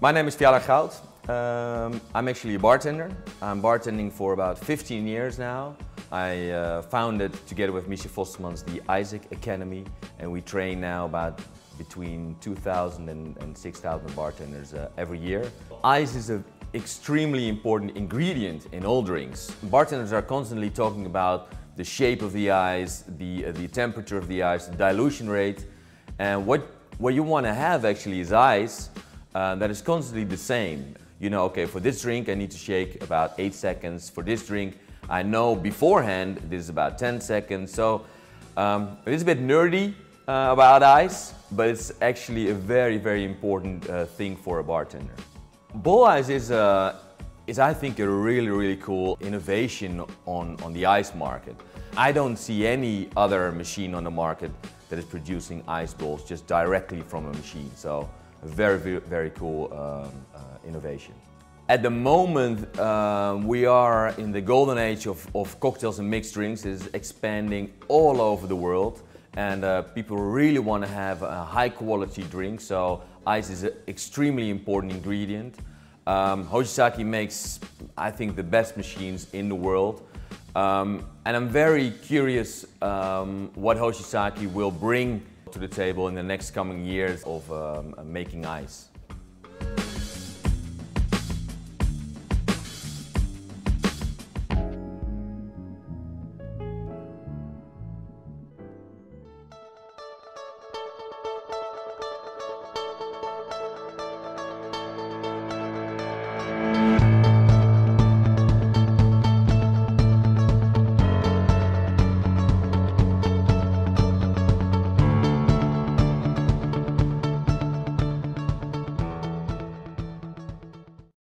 My name is Fjalar Goud. Um, I'm actually a bartender. I'm bartending for about 15 years now. I uh, founded, together with Misha Vosmans, the Isaac Academy, and we train now about between 2,000 and, and 6,000 bartenders uh, every year. Ice is an extremely important ingredient in all drinks. Bartenders are constantly talking about the shape of the ice, the, uh, the temperature of the ice, the dilution rate, and what, what you want to have actually is ice uh, that is constantly the same. You know, okay, for this drink I need to shake about 8 seconds, for this drink I know beforehand this is about 10 seconds, so um, it is a bit nerdy, uh, about ice, but it's actually a very, very important uh, thing for a bartender. Ball ice is, uh, is, I think, a really, really cool innovation on, on the ice market. I don't see any other machine on the market that is producing ice balls just directly from a machine. So, very, very, very cool um, uh, innovation. At the moment, uh, we are in the golden age of, of cocktails and mixed drinks. Is expanding all over the world and uh, people really want to have a high quality drink, so ice is an extremely important ingredient. Um, Hoshizaki makes, I think, the best machines in the world. Um, and I'm very curious um, what Hoshizaki will bring to the table in the next coming years of um, making ice.